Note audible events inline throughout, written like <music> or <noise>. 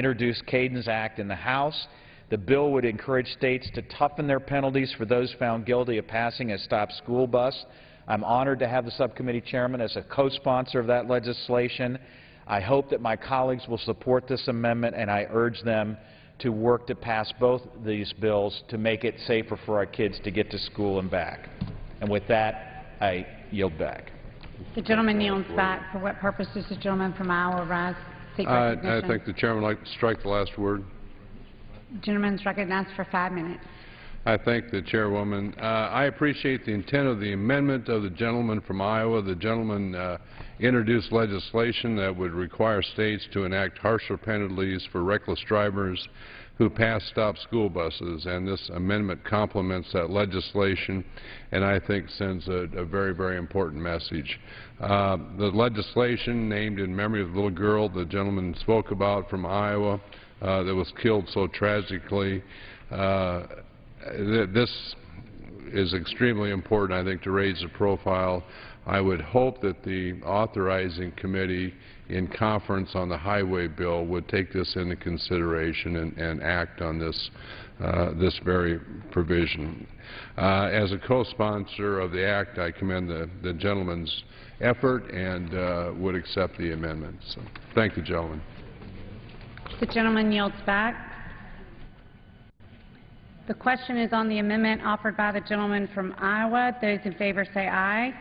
introduced Kadyn's Act in the House. The bill would encourage states to toughen their penalties for those found guilty of passing a stop school bus. I'm honored to have the subcommittee chairman as a co-sponsor of that legislation. I hope that my colleagues will support this amendment, and I urge them to work to pass both these bills to make it safer for our kids to get to school and back. And with that, I yield back. The gentleman yields back. For what purpose does the gentleman from Iowa rise? Seek I I recognition. think the chairman would like to strike the last word. Gentleman's recognized for five minutes. I thank the chairwoman. Uh, I appreciate the intent of the amendment of the gentleman from Iowa. The gentleman uh, introduced legislation that would require states to enact harsher penalties for reckless drivers who pass stop school buses, and this amendment complements that legislation and I think sends a, a very, very important message. Uh, the legislation named in memory of the little girl the gentleman spoke about from Iowa uh, that was killed so tragically uh, th- this is extremely important, I think, to raise the profile. I would hope that the authorizing committee in conference on the highway bill would take this into consideration and, and act on this, uh, this very provision. Uh, as a co-sponsor of the act, I commend the, the gentleman's effort and uh, would accept the amendment. So, thank the gentleman. The gentleman yields back. The question is on the amendment offered by the gentleman from Iowa. Those in favor say aye.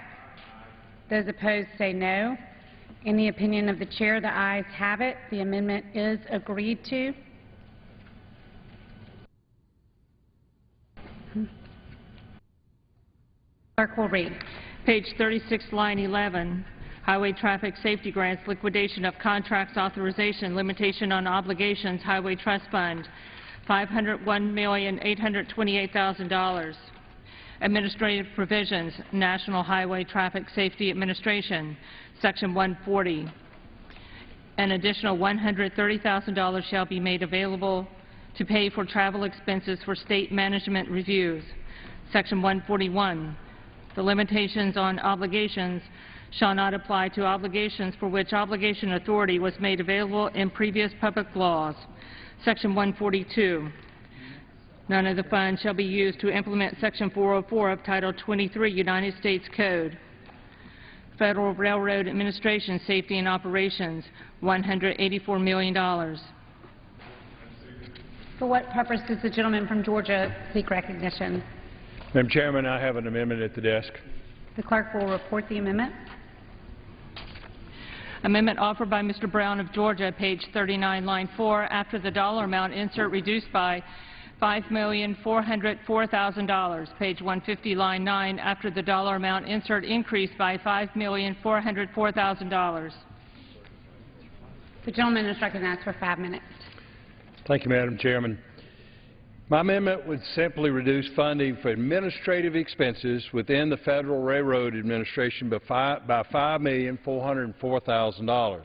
Those opposed say no. In the opinion of the chair, the ayes have it. The amendment is agreed to. Clerk will read. Page 36, line 11, Highway Traffic Safety Grants, liquidation of contracts authorization, limitation on obligations, Highway Trust Fund, $501,828,000. Administrative provisions, National Highway Traffic Safety Administration, Section 140. An additional $130,000 shall be made available to pay for travel expenses for state management reviews. Section 141. The limitations on obligations shall not apply to obligations for which obligation authority was made available in previous public laws. Section 142. None of the funds shall be used to implement Section 404 of Title 23 United States Code. Federal Railroad Administration Safety and Operations, $184 million. For what purpose does the gentleman from Georgia seek recognition? Madam Chairman, I have an amendment at the desk. The clerk will report the amendment. Amendment offered by Mr. Brown of Georgia, page 39, line 4, after the dollar amount insert reduced by $5,404,000. Page 150, line 9, after the dollar amount insert increased by $5,404,000. The gentleman is recognized for five minutes. Thank you, Madam Chairman. My amendment would simply reduce funding for administrative expenses within the Federal Railroad Administration by fi- by $5,404,000.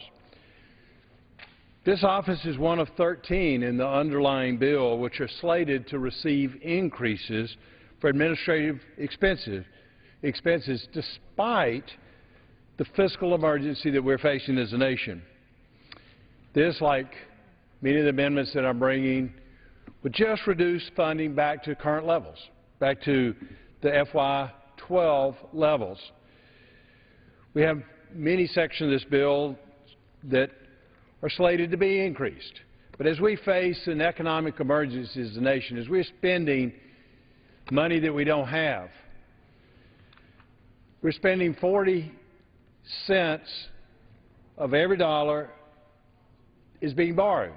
This office is one of 13 in the underlying bill which are slated to receive increases for administrative expenses, expenses despite the fiscal emergency that we're facing as a nation. This, like many of the amendments that I'm bringing, would just reduce funding back to current levels, back to the FY12 levels. We have many sections of this bill that are slated to be increased. But as we face an economic emergency as a nation, as we're spending money that we don't have, we're spending 40 cents of every dollar is being borrowed.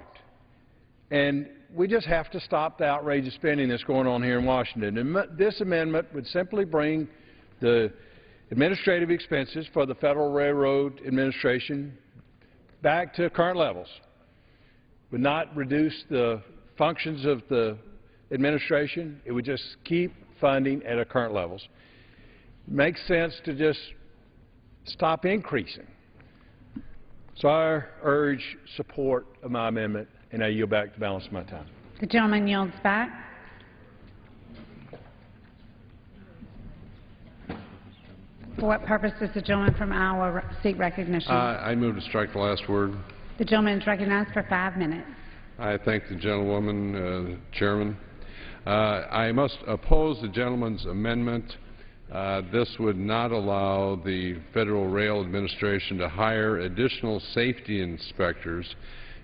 And we just have to stop the outrageous spending that's going on here in Washington. And this amendment would simply bring the administrative expenses for the Federal Railroad Administration back to current levels. Would not reduce the functions of the administration. It would just keep funding at our current levels. Makes sense to just stop increasing. So I urge support of my amendment, and I yield back the balance of my time. The gentleman yields back. For what purpose does the gentleman from Iowa seek recognition? I I move to strike the last word. The gentleman is recognized for five minutes. I thank the gentlewoman, uh, Chairman. Uh, I must oppose the gentleman's amendment. Uh, This would not allow the Federal Rail Administration to hire additional safety inspectors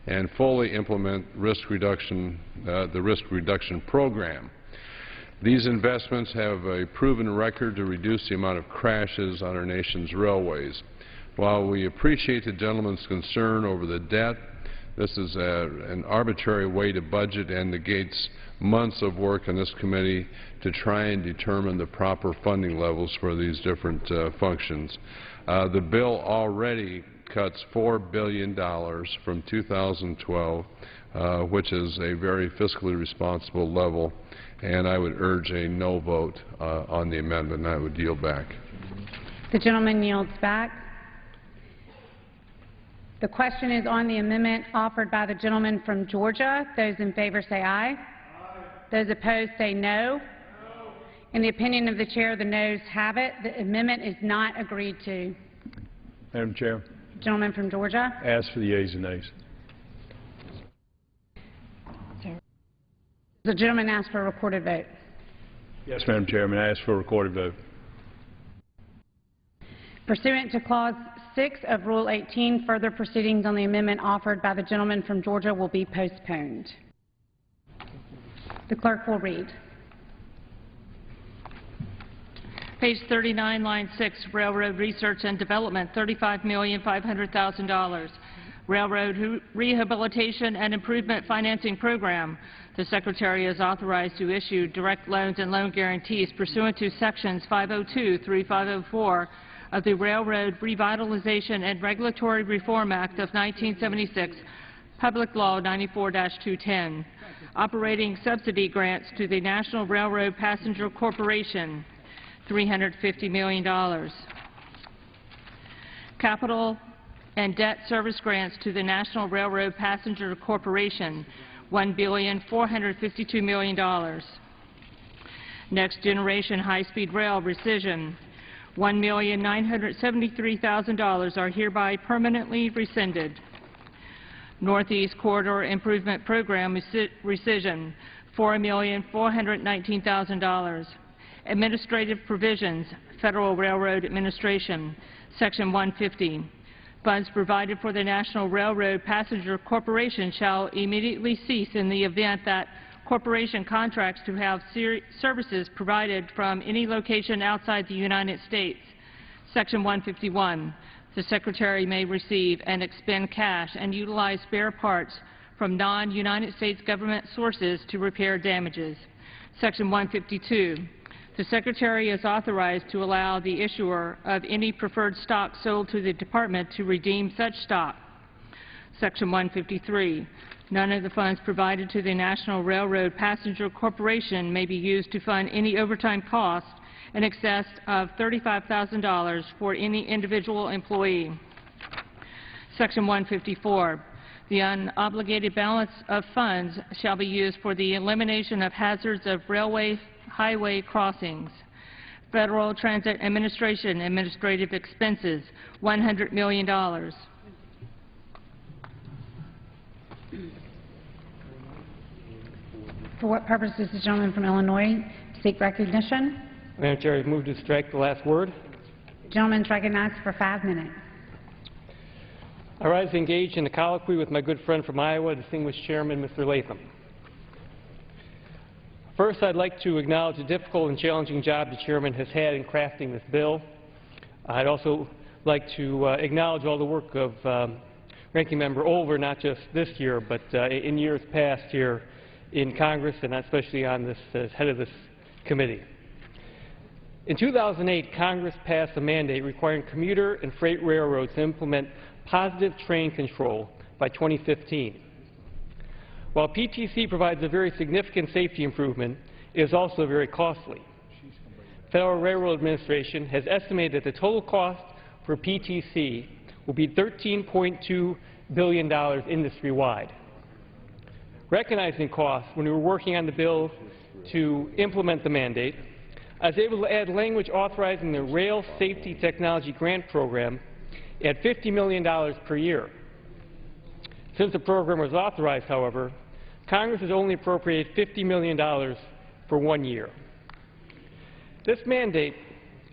and fully implement risk reduction, uh, the risk reduction program. These investments have a proven record to reduce the amount of crashes on our nation's railways. While we appreciate the gentleman's concern over the debt, this is a- an arbitrary way to budget and negates months of work in this committee to try and determine the proper funding levels for these different uh, functions. Uh, The bill already cuts $4 billion from 2012, uh, which is a very fiscally responsible level, and I would urge a no vote uh, on the amendment, and I would yield back. The gentleman yields back. The question is on the amendment offered by the gentleman from Georgia. Those in favor say aye. Those opposed say no. In the opinion of the chair, the noes have it. The amendment is not agreed to. Madam Chair, Gentleman from Georgia. ask for the yeas and nays. The gentleman asked for a recorded vote. Yes, Madam Chairman, I ask for a recorded vote. Pursuant to Clause 6 of Rule 18, further proceedings on the amendment offered by the gentleman from Georgia will be postponed. The clerk will read. Page 39, line 6, Railroad Research and Development, $35,500,000. Railroad Rehabilitation and Improvement Financing Program. The Secretary is authorized to issue direct loans and loan guarantees pursuant to Sections 502 through 504 of the Railroad Revitalization and Regulatory Reform Act of 1976, Public Law 94-210. Operating subsidy grants to the National Railroad Passenger Corporation, $350 million. Capital and debt service grants to the National Railroad Passenger Corporation, $1,452 million. Next Generation High-Speed Rail rescission, $1,973,000 are hereby permanently rescinded. Northeast Corridor Improvement Program resci- rescission, $4,419,000. Administrative provisions, Federal Railroad Administration, Section 150. Funds provided for the National Railroad Passenger Corporation shall immediately cease in the event that corporation contracts to have ser- services provided from any location outside the United States. Section 151, the Secretary may receive and expend cash and utilize spare parts from non-United States government sources to repair damages. Section 152, the Secretary is authorized to allow the issuer of any preferred stock sold to the Department to redeem such stock. Section 153, none of the funds provided to the National Railroad Passenger Corporation may be used to fund any overtime cost in excess of $35,000 for any individual employee. Section 154, the unobligated balance of funds shall be used for the elimination of hazards of railway highway crossings. Federal Transit Administration administrative expenses, $100 million. For what purpose does the gentleman from Illinois seek recognition? Madam Chair, I move to strike the last word. Gentleman is recognized for five minutes. I rise to engage in a colloquy with my good friend from Iowa, distinguished Chairman Mr. Latham. First, I'd like to acknowledge the difficult and challenging job the Chairman has had in crafting this bill. I'd also like to uh, acknowledge all the work of um, Ranking Member Olver, not just this year, but uh, in years past here in Congress, and especially on this, as head of this committee. In 2008, Congress passed a mandate requiring commuter and freight railroads to implement positive train control by 2015. While PTC provides a very significant safety improvement, it is also very costly. Federal Railroad Administration has estimated that the total cost for PTC will be $13.2 billion industry-wide. Recognizing costs, when we were working on the bill to implement the mandate, I was able to add language authorizing the Rail Safety Technology Grant Program at $50 million per year. Since the program was authorized, however, Congress has only appropriated $50 million for one year. This mandate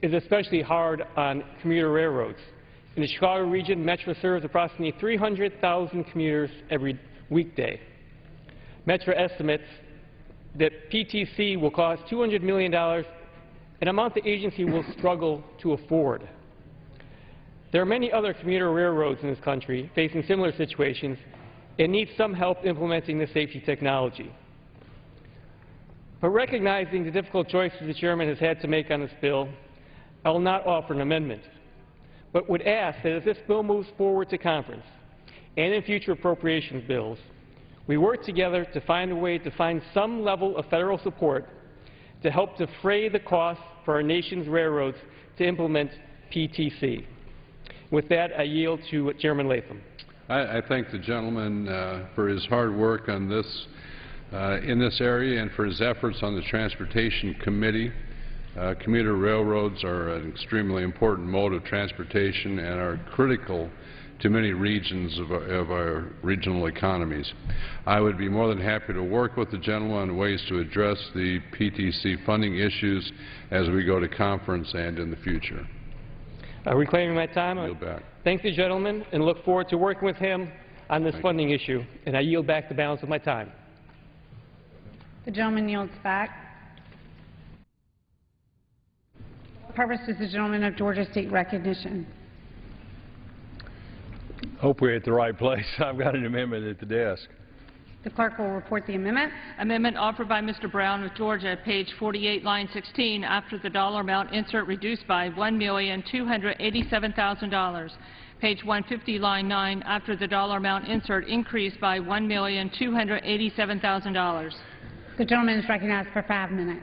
is especially hard on commuter railroads. In the Chicago region, Metra serves approximately 300,000 commuters every weekday. Metra estimates that PTC will cost $200 million, an amount the agency will struggle to afford. There are many other commuter railroads in this country facing similar situations and needs some help implementing the safety technology. But recognizing the difficult choices the chairman has had to make on this bill, I will not offer an amendment, but would ask that as this bill moves forward to conference and in future appropriations bills, we work together to find a way to find some level of federal support to help defray the costs for our nation's railroads to implement PTC. With that, I yield to Chairman Latham. I, I thank the gentleman uh, for his hard work on this, uh, in this area and for his efforts on the Transportation Committee. Uh, commuter railroads are an extremely important mode of transportation and are critical to many regions of our, of our regional economies. I would be more than happy to work with the gentleman on ways to address the PTC funding issues as we go to conference and in the future. Uh, reclaiming my time, I Yield back. Thank the gentleman and look forward to working with him on this funding issue, and I yield back the balance of my time. The gentleman yields back. What purpose does the gentleman of Georgia state recognition? Hope we're at the right place. <laughs> I've got an amendment at the desk. The clerk will report the amendment. Amendment offered by Mr. Brown of Georgia, page 48, line 16, after the dollar amount insert reduced by $1,287,000. Page 150, line 9, after the dollar amount insert increased by $1,287,000. The gentleman is recognized for five minutes.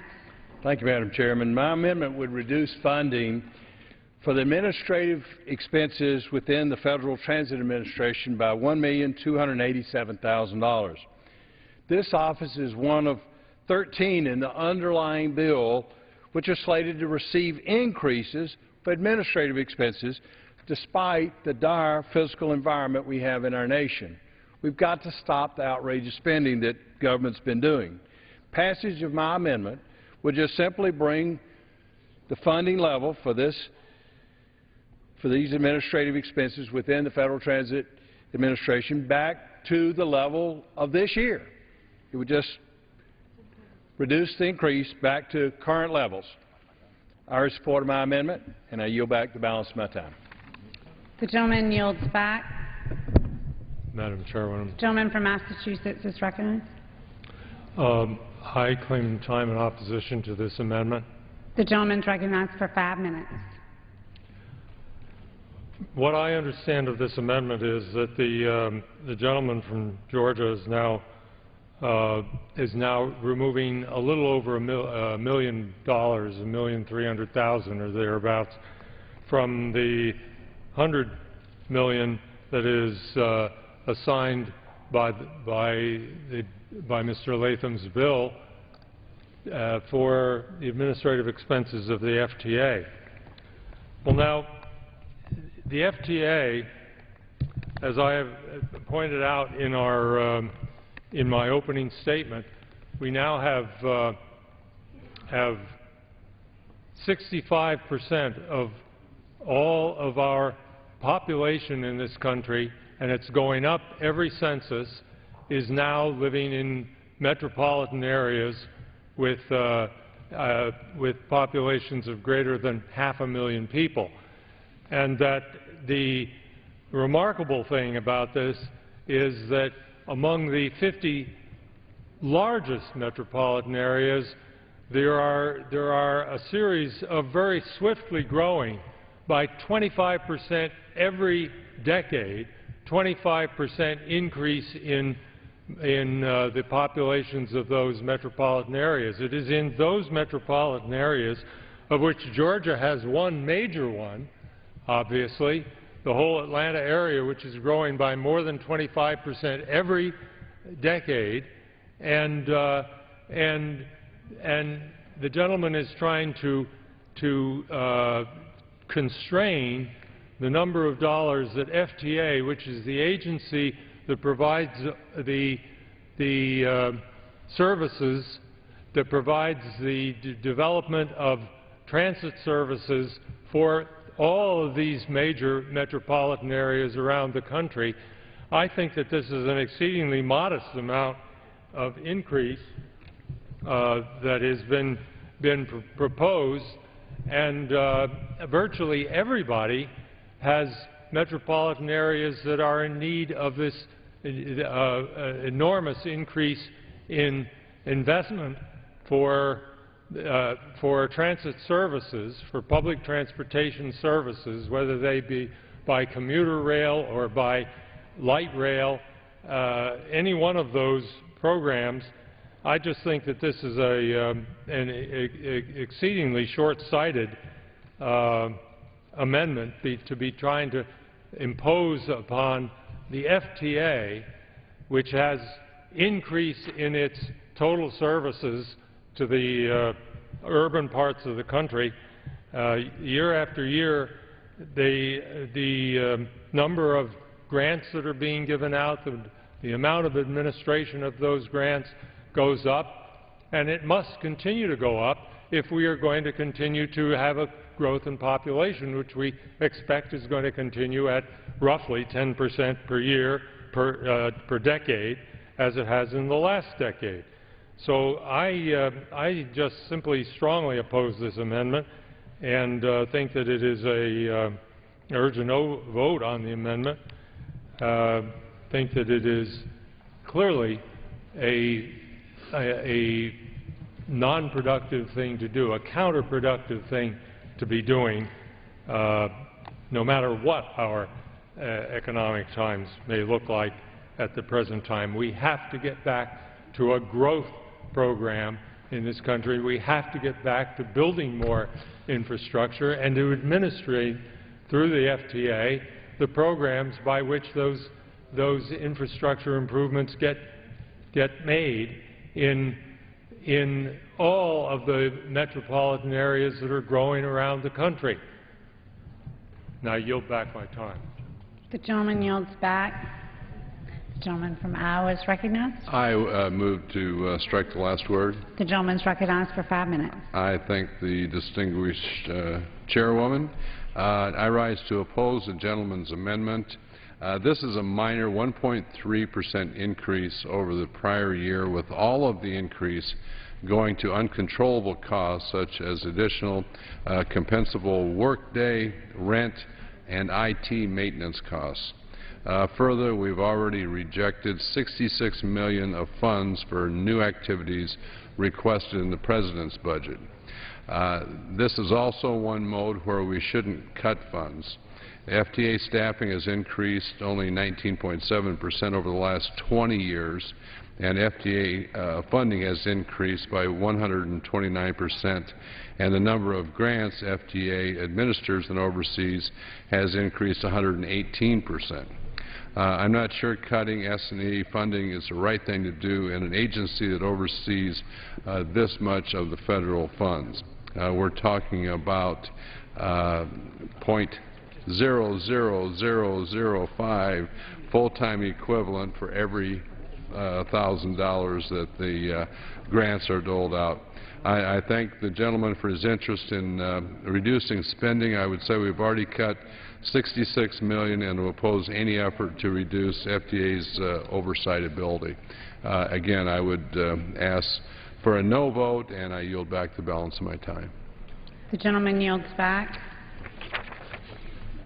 Thank you, Madam Chairman. My amendment would reduce funding for the administrative expenses within the Federal Transit Administration by $1,287,000. This office is one of 13 in the underlying bill which are slated to receive increases for administrative expenses despite the dire fiscal environment we have in our nation. We've got to stop the outrageous spending that government's been doing. Passage of my amendment would just simply bring the funding level for this for these administrative expenses within the Federal Transit Administration back to the level of this year. It would just reduce the increase back to current levels. I support my amendment, and I yield back the balance of my time. The gentleman yields back. Madam Chairwoman, Gentleman from Massachusetts is recognized. um, I claim time in opposition to this amendment. The gentleman is recognized for five minutes. What I understand of this amendment is that the, um, the gentleman from Georgia is now, uh, is now removing a little over a mil, uh, million dollars, a million three hundred thousand or thereabouts, from the hundred million that is uh, assigned by, the- by, the, by Mr. Latham's bill uh, for the administrative expenses of the FTA. Well, now, the FTA, as I have pointed out in our, um, in my opening statement, we now have, uh, have 65 percent of all of our population in this country, and it's going up. Every census, is now living in metropolitan areas with, uh, uh, with populations of greater than half a million people and that the remarkable thing about this is that among the 50 largest metropolitan areas, there are, there are a series of very swiftly growing by 25 percent every decade, 25 percent increase in, in uh, the populations of those metropolitan areas. It is in those metropolitan areas, of which Georgia has one major one, obviously, the whole Atlanta area, which is growing by more than 25 percent every decade, and, uh, and, and the gentleman is trying to, to uh, constrain the number of dollars that FTA, which is the agency that provides the, the uh, services, that provides the development of transit services for all of these major metropolitan areas around the country, I think that this is an exceedingly modest amount of increase uh, that has been, been pr- proposed, and uh, virtually everybody has metropolitan areas that are in need of this uh, uh, enormous increase in investment for, uh, for transit services, for public transportation services, whether they be by commuter rail or by light rail, uh, any one of those programs, I just think that this is a, um, an exceedingly short-sighted uh, amendment be, to be trying to impose upon the FTA, which has increase in its total services to the uh, urban parts of the country. Uh, year after year, the, the um, number of grants that are being given out, the, the amount of administration of those grants goes up, and it must continue to go up if we are going to continue to have a growth in population, which we expect is going to continue at roughly 10 percent per year per, uh, per decade, as it has in the last decade. So I, uh, I just simply strongly oppose this amendment and uh, think that it is a, uh, urge a no vote on the amendment. Uh, think that it is clearly a, a, a non-productive thing to do, a counterproductive thing to be doing, uh, no matter what our uh, economic times may look like at the present time. We have to get back to a growth program in this country. We have to get back to building more infrastructure and to administrate through the FTA the programs by which those, those infrastructure improvements get, get made in, in all of the metropolitan areas that are growing around the country. Now I yield back my time. The gentleman yields back. Gentleman from Iowa is recognized. I uh, move to uh, strike the last word. The gentleman is recognized for five minutes. I thank the distinguished uh, chairwoman. Uh, I rise to oppose the gentleman's amendment. Uh, This is a minor 1.3 percent increase over the prior year, with all of the increase going to uncontrollable costs such as additional uh, compensable workday, rent, and IT maintenance costs. Uh, Further, we've already rejected 66 million of funds for new activities requested in the President's budget. Uh, This is also one mode where we shouldn't cut funds. FTA staffing has increased only 19.7 percent over the last 20 years, and FTA uh, funding has increased by 129 percent, and the number of grants FTA administers and oversees has increased 118 percent. Uh, I'm not sure cutting S&E funding is the right thing to do in an agency that oversees uh, this much of the federal funds. Uh, we're talking about point zero zero zero zero five full-time equivalent for every uh, thousand dollars that the uh, grants are doled out. I, I thank the gentleman for his interest in uh, reducing spending. I would say we've already cut 66 million and will oppose any effort to reduce FTA's uh, oversight ability. Uh, again, I would uh, ask for a no vote, and I yield back the balance of my time. The gentleman yields back.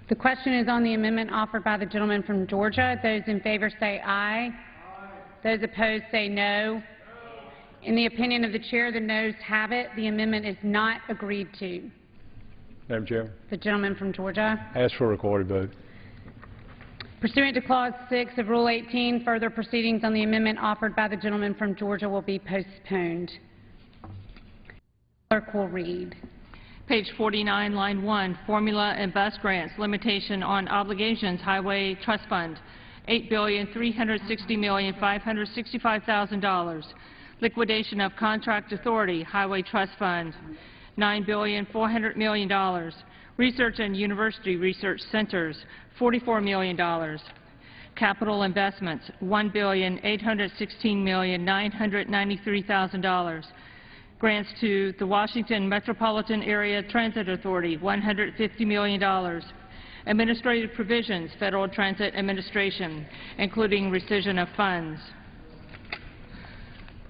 The question is on the amendment offered by the gentleman from Georgia. Those in favor say aye. Those opposed say no. In the opinion of the chair, the noes have it. The amendment is not agreed to. Madam Chairman, The gentleman from Georgia. ask for a recorded vote. Pursuant to Clause 6 of Rule 18, further proceedings on the amendment offered by the gentleman from Georgia will be postponed. Clerk will read. Page 49, line 1, formula and bus grants, limitation on obligations, Highway Trust Fund, $8,360,565,000. Liquidation of contract authority, Highway Trust Fund, $9,400 million. Research and University Research Centers, $44 million. Capital investments, $1,816,993,000. Grants to the Washington Metropolitan Area Transit Authority, $150 million. Administrative provisions, Federal Transit Administration, including rescission of funds.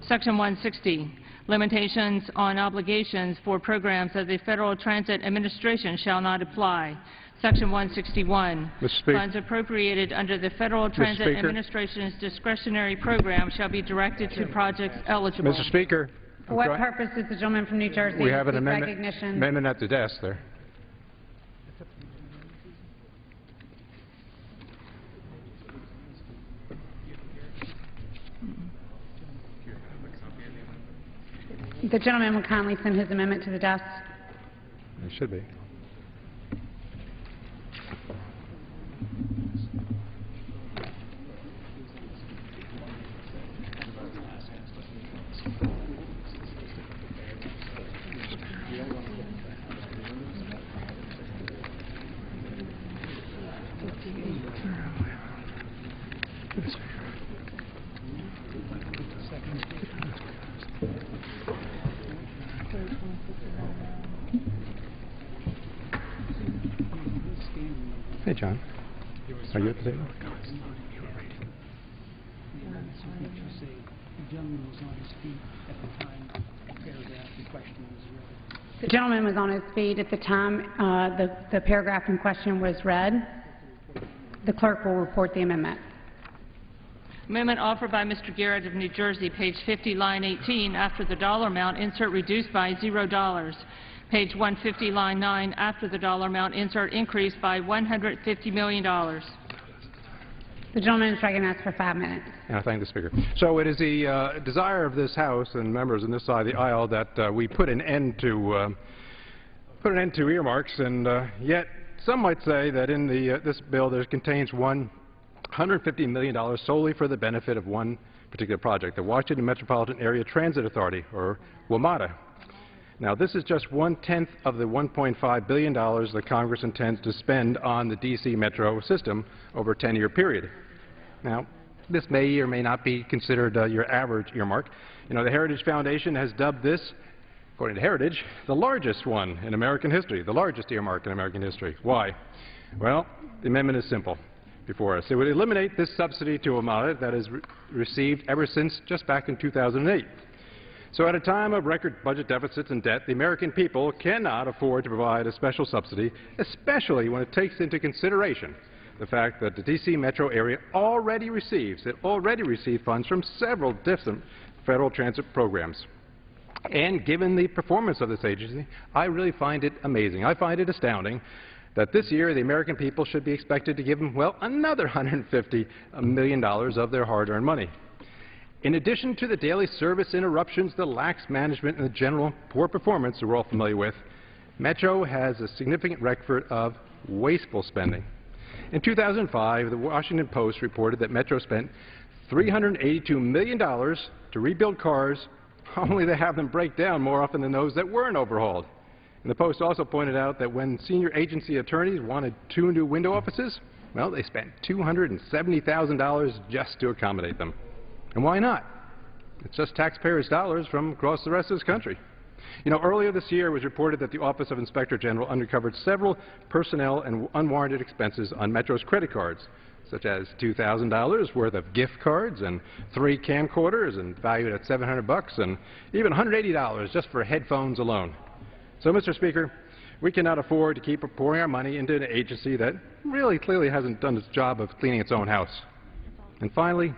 Section 160, limitations on obligations for programs of the Federal Transit Administration shall not apply. Section 161, funds appropriated under the Federal Transit Speaker. Administration's discretionary program shall be directed to projects eligible. Mr. Speaker, For what purpose does the gentleman from New Jersey we have an amendment, recognition? amendment at the desk there. The gentleman will kindly send his amendment to the desk. It should be. Hey, John. Are you at the table? The gentleman was on his feet at the time uh, the the paragraph in question was read. The clerk will report the amendment. Amendment offered by Mr. Garrett of New Jersey, page 50, line 18, after the dollar amount, insert reduced by $0. Page 150, line 9, after the dollar amount, insert increased by $150 million. The gentleman is recognized for five minutes. And I thank the Speaker. So it is the uh, desire of this House and members on this side of the aisle that uh, we put an end to uh, put an end to earmarks, and uh, yet some might say that in the uh, this bill there contains one $150 million solely for the benefit of one particular project, the Washington Metropolitan Area Transit Authority, or WMATA. Now, this is just one-tenth of the $1.5 billion that Congress intends to spend on the D.C. metro system over a 10-year period. Now, this may or may not be considered uh, your average earmark. You know, the Heritage Foundation has dubbed this, according to Heritage, the largest one in American history, the largest earmark in American history. Why? Well, the amendment is simple before us. It would eliminate this subsidy to WMATA that re received ever since just back in 2008. So at a time of record budget deficits and debt, the American people cannot afford to provide a special subsidy, especially when it takes into consideration the fact that the D.C. metro area already receives, it already received funds from several different federal transit programs. And given the performance of this agency, I really find it amazing. I find it astounding that this year the American people should be expected to give them, well, another $150 million of their hard-earned money. In addition to the daily service interruptions, the lax management, and the general poor performance we're all familiar with, Metro has a significant record of wasteful spending. In 2005, the Washington Post reported that Metro spent $382 million to rebuild cars, <laughs> only to have them break down more often than those that weren't overhauled. And the Post also pointed out that when senior agency attorneys wanted two new window offices, well, they spent $270,000 just to accommodate them. And why not? It's just taxpayers' dollars from across the rest of this country. You know, earlier this year it was reported that the Office of Inspector General uncovered several personnel and unwarranted expenses on Metro's credit cards, such as $2,000 worth of gift cards and three camcorders and valued at 700 bucks and even $180 just for headphones alone. So, Mr. Speaker, we cannot afford to keep pouring our money into an agency that really clearly hasn't done its job of cleaning its own house. And finally,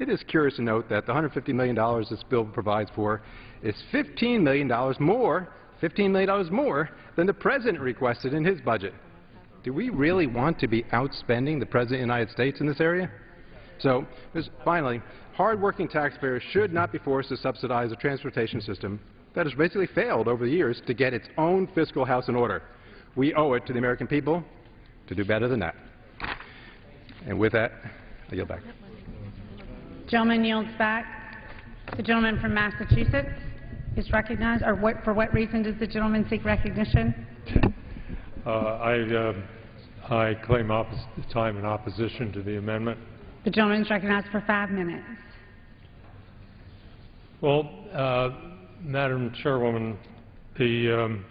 it is curious to note that the $150 million this bill provides for is $15 million more, $15 million more than the President requested in his budget. Do we really want to be outspending the President of the United States in this area? So, finally, hardworking taxpayers should not be forced to subsidize a transportation system that has basically failed over the years to get its own fiscal house in order. We owe it to the American people to do better than that. And with that, I yield back. Gentleman yields back. The gentleman from Massachusetts is recognized, or what, for what reason does the gentleman seek recognition? Uh, I, uh, I claim time in opposition to the amendment. The gentleman is recognized for five minutes. Well, uh, Madam Chairwoman, the, um,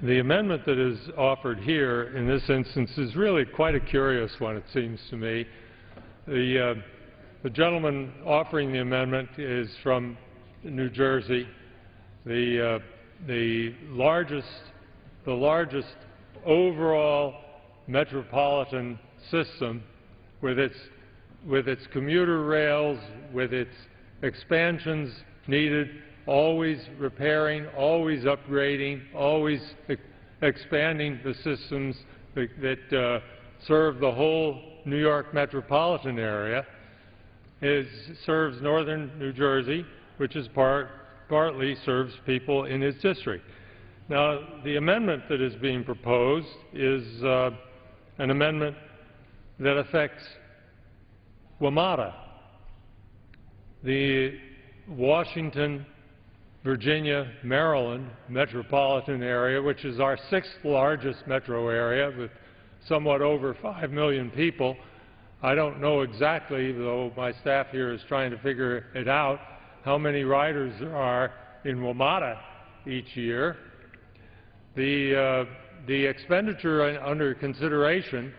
the amendment that is offered here in this instance is really quite a curious one, it seems to me. The, uh, the gentleman offering the amendment is from New Jersey. The, uh, the largest, the largest overall metropolitan system with its, with its commuter rails, with its expansions needed, always repairing, always upgrading, always e- expanding the systems that, that uh, serve the whole New York metropolitan area, is, serves northern New Jersey, which is part, partly serves people in its district. Now, the amendment that is being proposed is uh, an amendment that affects WMATA, the Washington, Virginia, Maryland metropolitan area, which is our sixth largest metro area with somewhat over 5 million people. I don't know exactly, though my staff here is trying to figure it out, how many riders there are in WMATA each year. The, uh, the expenditure under consideration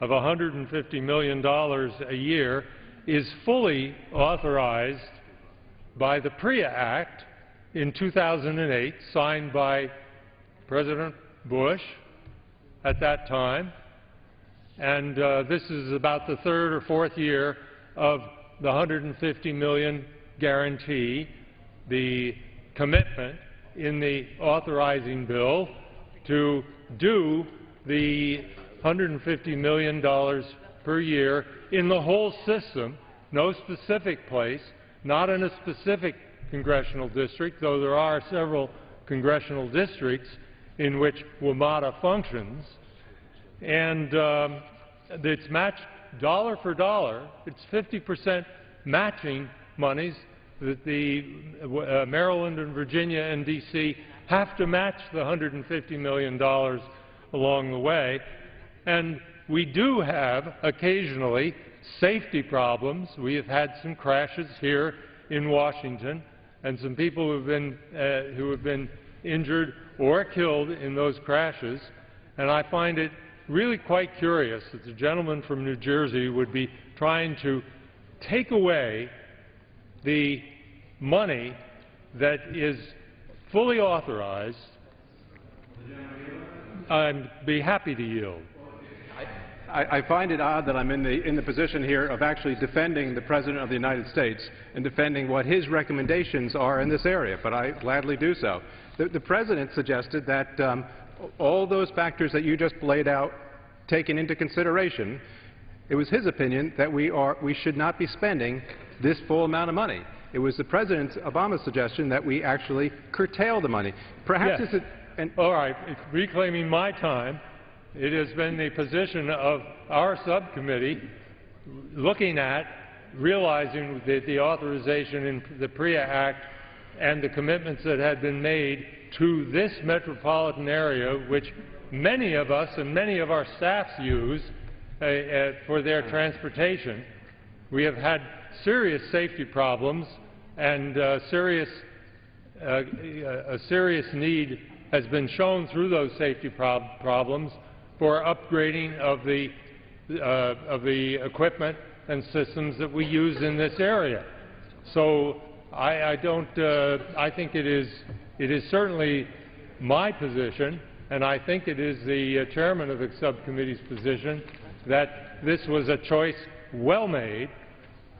of $150 million a year is fully authorized by the PRIIA Act in 2008, signed by President Bush at that time. And uh, this is about the third or fourth year of the 150 million guarantee, the commitment in the authorizing bill to do the 150 million dollars per year in the whole system, no specific place, not in a specific congressional district, though there are several congressional districts in which WMATA functions. And um, it's matched dollar for dollar. It's 50 percent matching monies that the uh, Maryland and Virginia and D.C. have to match the $150 million along the way. And we do have occasionally safety problems. We have had some crashes here in Washington and some people who have been, uh, who have been injured or killed in those crashes. And I find it really quite curious that the gentleman from New Jersey would be trying to take away the money that is fully authorized. I'd be happy to yield. I, find it odd that I'm in the, in the position here of actually defending the President of the United States and defending what his recommendations are in this area, but I gladly do so. The, the President suggested that um, all those factors that you just laid out taken into consideration, it was his opinion that we, are, we should not be spending this full amount of money. It was the President Obama's suggestion that we actually curtail the money. Perhaps Yes. it's a, and All right, reclaiming my time, it has been the position of our subcommittee looking at, realizing that the authorization in the PRIIA Act and the commitments that had been made to this metropolitan area, which many of us and many of our staffs use uh, uh, for their transportation. We have had serious safety problems and uh, serious uh, a serious need has been shown through those safety prob problems for upgrading of the, uh, of the equipment and systems that we use in this area. So I, I don't, uh, I think it is, it is certainly my position, and I think it is the uh, chairman of the subcommittee's position, that this was a choice well made,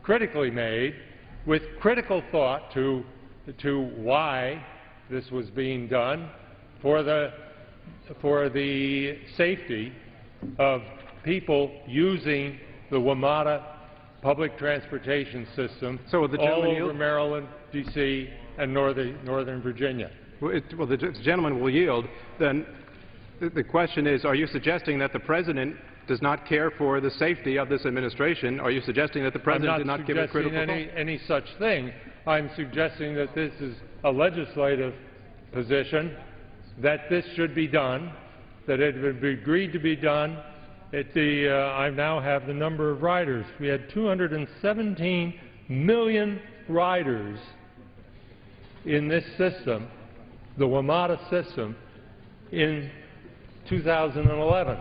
critically made, with critical thought to, to why this was being done for the, for the safety of people using the WMATA public transportation system So the all gentleman over? Maryland, D.C., and northern, northern Virginia. Well, it- well, the gentleman will yield, then the- question is, are you suggesting that the President does not care for the safety of this administration? Are you suggesting that the President did not give it critical I'm not suggesting any, any such thing. I'm suggesting that this is a legislative position, that this should be done, that it would be agreed to be done, At the, uh, I now have the number of riders. We had 217 million riders in this system, the WMATA system, in 2011.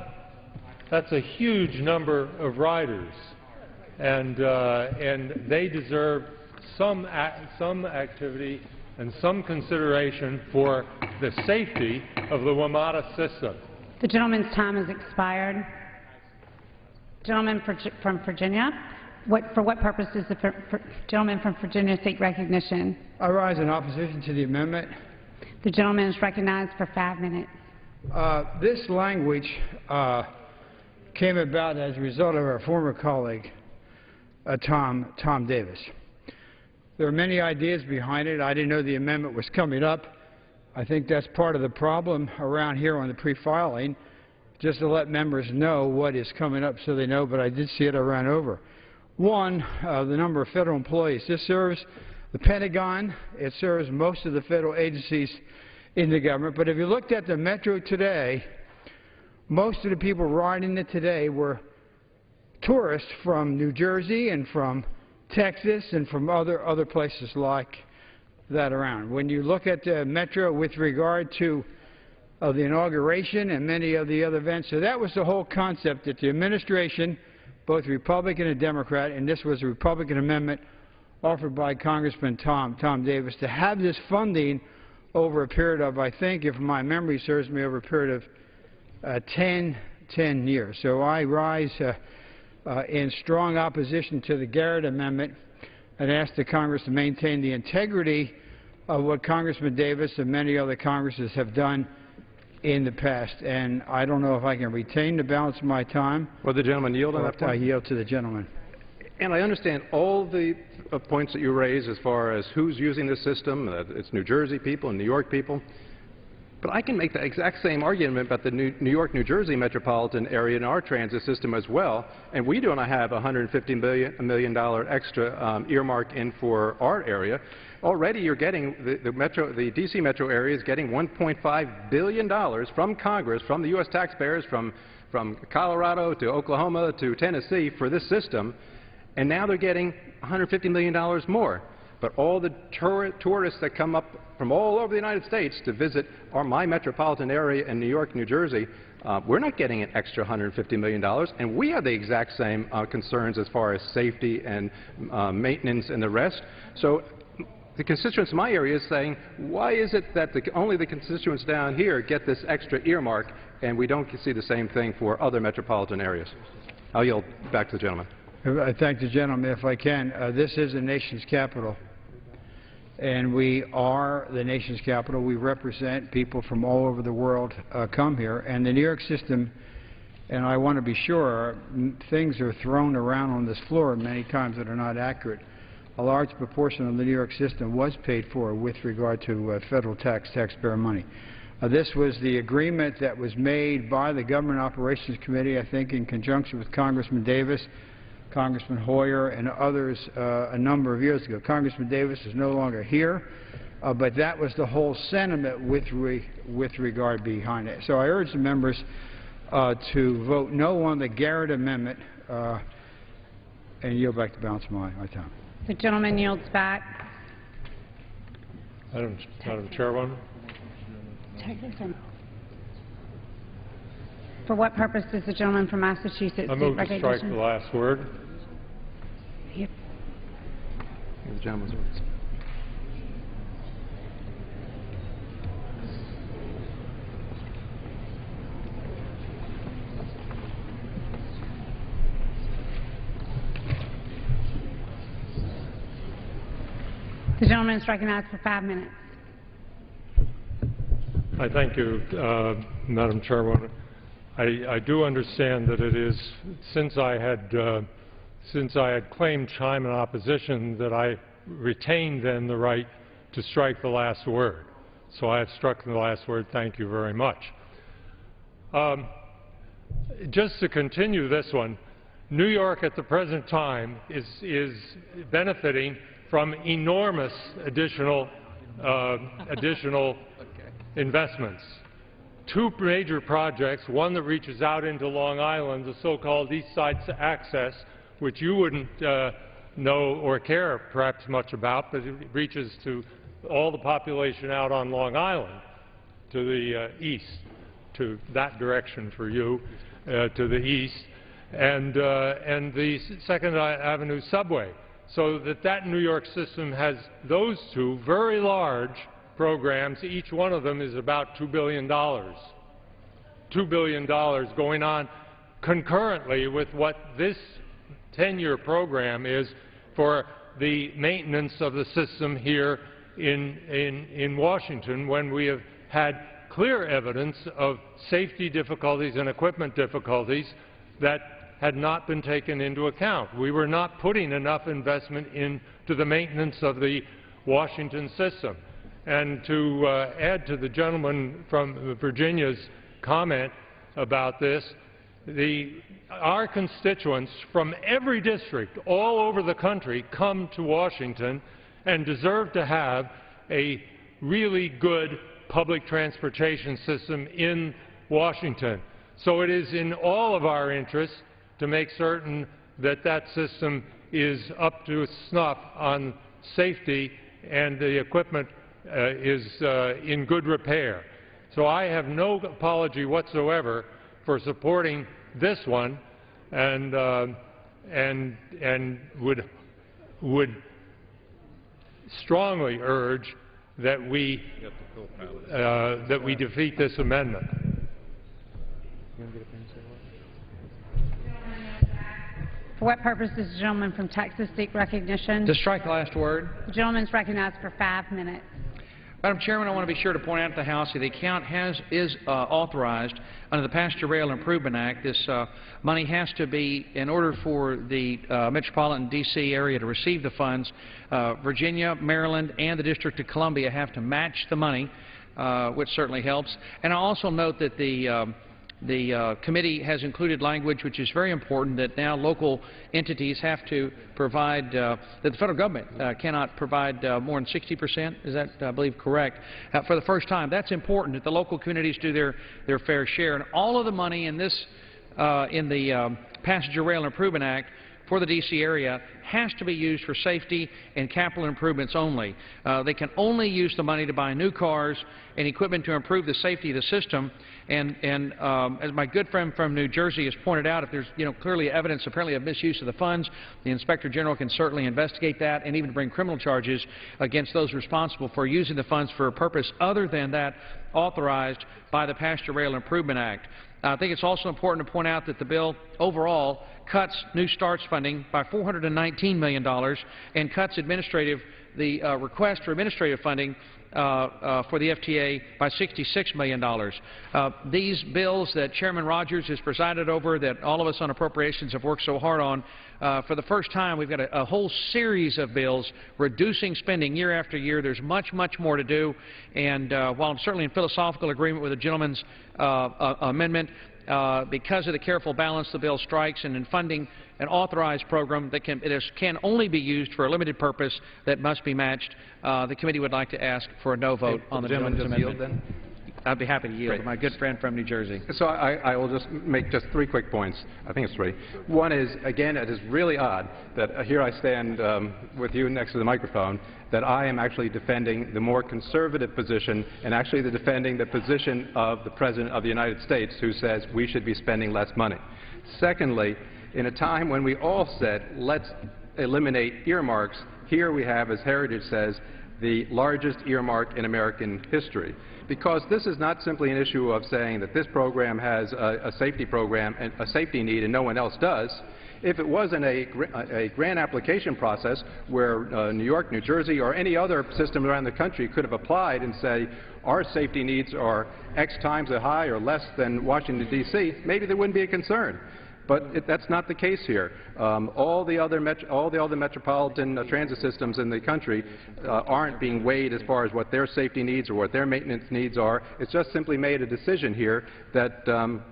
That's a huge number of riders, and, uh, and they deserve some, ac some activity and some consideration for the safety of the WMATA system. The gentleman's time has expired. Gentleman from Virginia, what, for what purpose does the gentleman from Virginia seek recognition? I rise in opposition to the amendment. The gentleman is recognized for five minutes. Uh, This language uh, came about as a result of our former colleague, uh, Tom, Tom Davis. There are many ideas behind it. I didn't know the amendment was coming up. I think that's part of the problem around here on the pre-filing, just to let members know what is coming up so they know, but I did see it, I ran over. One, uh, the number of federal employees. This serves the Pentagon, it serves most of the federal agencies in the government, but if you looked at the Metro today, most of the people riding it today were tourists from New Jersey and from Texas and from other, other places like that around. When you look at the Metro with regard to uh, the inauguration and many of the other events, so that was the whole concept that the administration, both Republican and Democrat, and this was a Republican amendment offered by Congressman Tom, Tom Davis, to have this funding over a period of, I think, if my memory serves me, over a period of uh, 10, 10 years. So I rise uh, uh, in strong opposition to the Garrett Amendment and ask the Congress to maintain the integrity of what Congressman Davis and many other Congresses have done in the past. And I don't know if I can retain the balance of my time. Will the gentleman yield on that I yield to the gentleman. And I understand all the uh, points that you raise as far as who's using the system, that it's New Jersey people and New York people. But I can make the exact same argument about the New New York, New Jersey metropolitan area in our transit system as well, and we do not have a $150 million, million dollar extra um, earmark in for our area. Already you're getting, the, the metro, the D.C. metro area is getting $1.5 billion from Congress, from the U.S. taxpayers, from, from Colorado to Oklahoma to Tennessee for this system, and now they're getting $150 million more. But all the tour tourists that come up from all over the United States to visit our, my metropolitan area in New York, New Jersey, uh, we're not getting an extra $150 million, and we have the exact same uh, concerns as far as safety and uh, maintenance and the rest. So the constituents in my area is saying, why is it that the, only the constituents down here get this extra earmark, and we don't see the same thing for other metropolitan areas? I'll yield back to the gentleman. I thank the gentleman if I can. Uh, this is the nation's capital. And we are the nation's capital. We represent people from all over the world uh, come here. And the New York system, and I want to be sure, things are thrown around on this floor many times that are not accurate. A large proportion of the New York system was paid for with regard to uh, federal tax, taxpayer money. Uh, this was the agreement that was made by the Government Operations Committee, I think, in conjunction with Congressman Davis, Congressman Hoyer, and others uh, a number of years ago. Congressman Davis is no longer here, uh, but that was the whole sentiment with, re with regard behind it. So I urge the members uh, to vote no on the Garrett Amendment uh, and yield back the balance of my, my time. The gentleman yields back. Madam, Madam Chairwoman, For what purpose does the gentleman from Massachusetts I move to strike the last word. He- The gentleman's words. The gentleman is recognized for five minutes. I thank you, uh, Madam Chairwoman. I, I do understand that it is, since I had, uh, since I had claimed time in opposition, that I retained then the right to strike the last word. So I have struck the last word. Thank you very much. Um, just to continue this one, New York at the present time is, is benefiting from enormous additional, uh, additional <laughs> investments. two major projects, one that reaches out into Long Island, the so-called East Side Access, which you wouldn't uh, know or care perhaps much about, but it reaches to all the population out on Long Island to the uh, east, to that direction for you, uh, to the east, and, uh, and the Second Avenue subway. So that that New York system has those two very large programs. Each one of them is about $2 billion. $2 billion going on concurrently with what this 10-year program is for the maintenance of the system here in, in, in Washington when we have had clear evidence of safety difficulties and equipment difficulties that had not been taken into account. We were not putting enough investment into the maintenance of the Washington system. And to uh, add to the gentleman from Virginia's comment about this, the, our constituents from every district all over the country come to Washington and deserve to have a really good public transportation system in Washington. So it is in all of our interests to make certain that that system is up to snuff on safety and the equipment uh, is uh, in good repair. So I have no apology whatsoever for supporting this one and, uh, and, and would, would strongly urge that we, uh, that we defeat this amendment. For what purpose does the gentleman from Texas seek recognition? To strike the last word. The gentleman is recognized for five minutes. Madam Chairman, I want to be sure to point out to the House that the account has, is uh, authorized under the Passenger Rail Improvement Act. This uh, money has to be, in order for the uh, metropolitan D.C. area to receive the funds, uh, Virginia, Maryland, and the District of Columbia have to match the money, uh, which certainly helps. And I also note that the um, the uh, committee has included language which is very important that now local entities have to provide, uh, that the federal government uh, cannot provide uh, more than 60 percent. Is that, I believe, correct? Uh, for the first time. That's important that the local communities do their, their fair share. And all of the money in this, uh, in the um, Passenger Rail Improvement Act for the D.C. area has to be used for safety and capital improvements only. They can only use the money to buy new cars and equipment to improve the safety of the system. And, and um, as my good friend from New Jersey has pointed out, if there's you know, clearly evidence apparently of misuse of the funds, the Inspector General can certainly investigate that and even bring criminal charges against those responsible for using the funds for a purpose other than that authorized by the Passenger Rail Improvement Act. I think it's also important to point out that the bill overall cuts New Starts funding by $419 million and cuts administrative, the uh, request for administrative funding for the FTA by $66 million. Uh, these bills that Chairman Rogers has presided over, that all of us on appropriations have worked so hard on, uh, for the first time we've got a, a, whole series of bills reducing spending year after year. There's much, much more to do. And uh, while I'm certainly in philosophical agreement with the gentleman's uh, amendment, uh, because of the careful balance the bill strikes and in funding an authorized program that can, is, can only be used for a limited purpose that must be matched, uh, the committee would like to ask for a no vote Hey, on the gentleman gentleman's amendment. yield then? I'd be happy to yield. Great. My good friend from New Jersey. So I, I will just make just three quick points. I think it's three. One is, again, it is really odd that uh, here I stand um, with you next to the microphone, that I am actually defending the more conservative position and actually the defending the position of the President of the United States who says we should be spending less money. Secondly, in a time when we all said let's eliminate earmarks, here we have, as Heritage says, the largest earmark in American history because this is not simply an issue of saying that this program has a, a safety program and a safety need and no one else does. If it wasn't a, a grant application process where uh, New York, New Jersey, or any other system around the country could have applied and say, our safety needs are X times as high or less than Washington, D.C., maybe there wouldn't be a concern. But it, that's not the case here. Um, all, the other all the other metropolitan uh, transit systems in the country uh, aren't being weighed as far as what their safety needs or what their maintenance needs are. It's just simply made a decision here that um,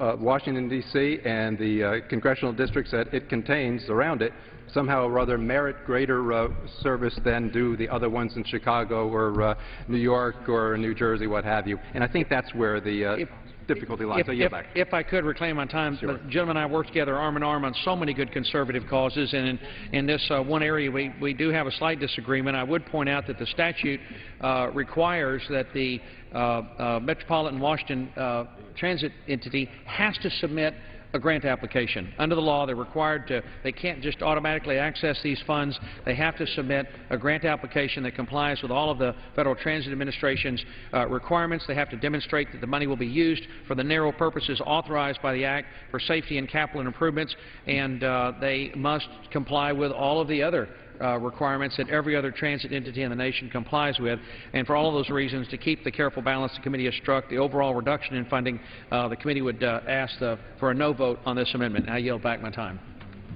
uh, Washington, D.C. and the uh, congressional districts that it contains around it somehow or other merit greater uh, service than do the other ones in Chicago or uh, New York or New Jersey, what have you. And I think that's where the difficulty lies. If, So yield if, back. if I could reclaim my time, the gentleman and I work together arm in arm on so many good conservative causes, and in, in this uh, one area we, we do have a slight disagreement. I would point out that the statute uh, requires that the uh, uh, Metropolitan Washington uh, Transit entity has to submit a grant application. Under the law, they're required to, they can't just automatically access these funds. They have to submit a grant application that complies with all of the Federal Transit Administration's uh, requirements. They have to demonstrate that the money will be used for the narrow purposes authorized by the Act for safety and capital improvements, and uh, they must comply with all of the other uh, requirements that every other transit entity in the nation complies with. And for all of those reasons, to keep the careful balance the committee has struck, the overall reduction in funding, uh, the committee would uh, ask the, for a no vote on this amendment. I yield back my time.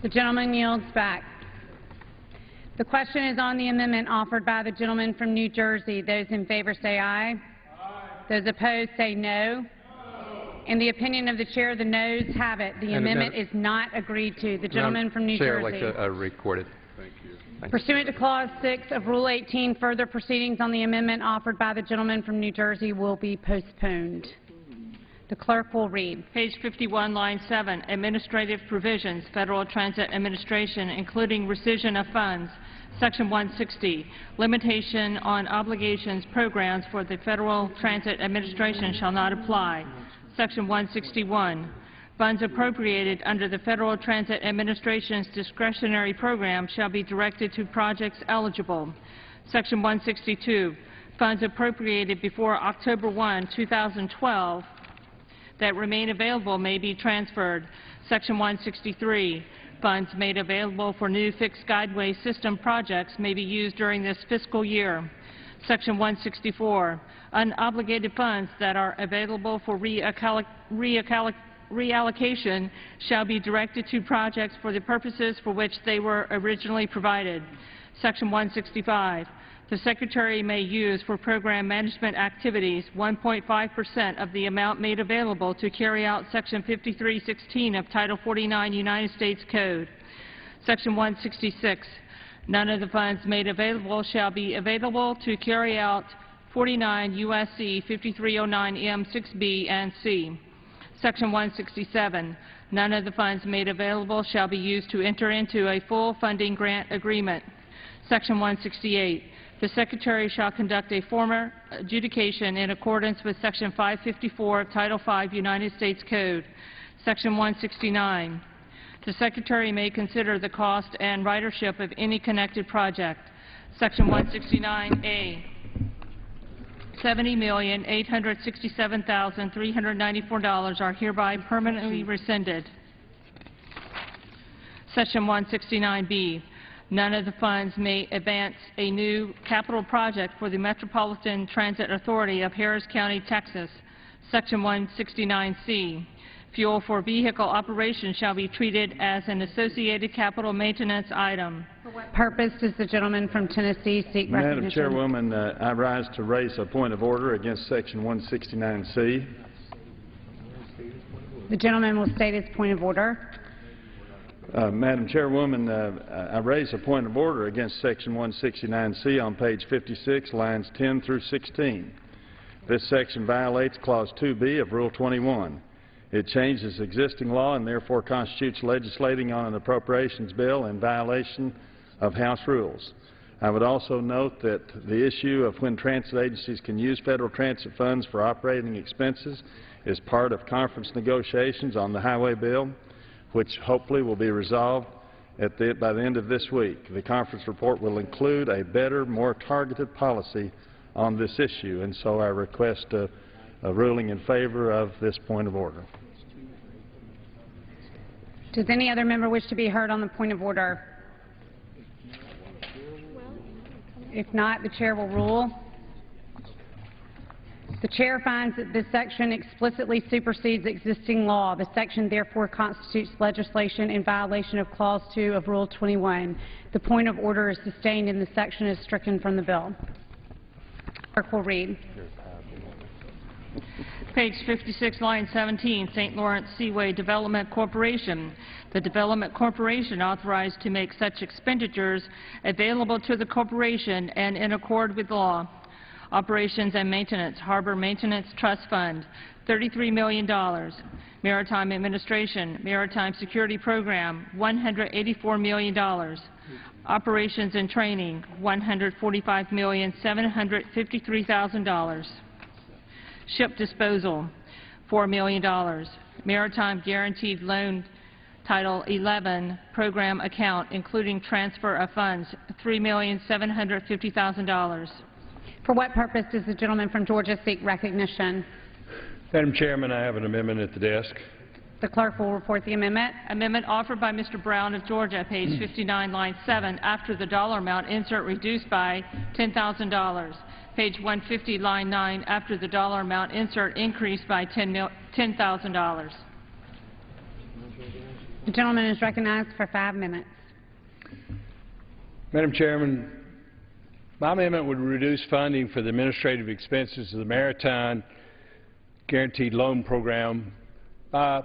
The gentleman yields back. The question is on the amendment offered by the gentleman from New Jersey. Those in favor say aye. Those opposed say no. In the opinion of the chair, the noes have it. The And amendment is not agreed to. The gentleman from New Chair, I'd like Jersey. to uh, record it. Pursuant to Clause 6 of Rule 18, further proceedings on the amendment offered by the gentleman from New Jersey will be postponed. The clerk will read. Page 51, line 7, Administrative Provisions, Federal Transit Administration, including rescission of funds. Section 160, Limitation on obligations programs for the Federal Transit Administration shall not apply. Section 161, Funds appropriated under the Federal Transit Administration's discretionary program shall be directed to projects eligible. Section 162, Funds appropriated before October 1, 2012 that remain available may be transferred. Section 163, funds made available for new fixed guideway system projects may be used during this fiscal year. Section 164, unobligated funds that are available for realloc- reallocation shall be directed to projects for the purposes for which they were originally provided. Section 165, the Secretary may use for program management activities 1.5 percent of the amount made available to carry out Section 5316 of Title 49 United States Code. Section 166, none of the funds made available shall be available to carry out 49 U.S.C. 5309M6B and C. Section 167, none of the funds made available shall be used to enter into a full funding grant agreement. Section 168, the Secretary shall conduct a former adjudication in accordance with Section 554 of Title V United States Code. Section 169, the Secretary may consider the cost and ridership of any connected project. Section 169A, $70,867,394 are hereby permanently rescinded. Section 169B, none of the funds may advance a new capital project for the Metropolitan Transit Authority of Harris County, Texas. Section 169C, fuel for vehicle operation shall be treated as an associated capital maintenance item. For what purpose does the gentleman from Tennessee seek recognition? Madam Chairwoman, uh, I rise to raise a point of order against Section 169C. The gentleman will state his point of order. Uh, Madam Chairwoman, uh, I raise a point of order against Section 169C on page 56, lines 10 through 16. This section violates Clause 2B of Rule 21. It changes existing law and therefore constitutes legislating on an appropriations bill in violation of House rules. I would also note that the issue of when transit agencies can use federal transit funds for operating expenses is part of conference negotiations on the highway bill, which hopefully will be resolved at the, by the end of this week. The conference report will include a better, more targeted policy on this issue, and so I request a, a ruling in favor of this point of order. Does any other member wish to be heard on the point of order? If not, the chair will rule. The chair finds that this section explicitly supersedes existing law. The section therefore constitutes legislation in violation of Clause 2 of Rule 21. The point of order is sustained and the section is stricken from the bill. Clerk will read. Page 56, line 17, St. Lawrence Seaway Development Corporation. The Development Corporation authorized to make such expenditures available to the corporation and in accord with law. Operations and Maintenance, Harbor Maintenance Trust Fund, $33 million. Maritime Administration, Maritime Security Program, $184 million. Operations and Training, $145,753,000. Ship Disposal, $4 million. Maritime Guaranteed Loan Title 11 Program Account, including transfer of funds, $3,750,000. For what purpose does the gentleman from Georgia seek recognition? Madam Chairman, I have an amendment at the desk. The clerk will report the amendment. Amendment offered by Mr. Brown of Georgia, page 59, line 7, after the dollar amount, insert reduced by $10,000. Page 150, line 9, after the dollar amount, insert increase by $10,000. The gentleman is recognized for five minutes. Madam Chairman, my amendment would reduce funding for the administrative expenses of the Maritime Guaranteed Loan Program by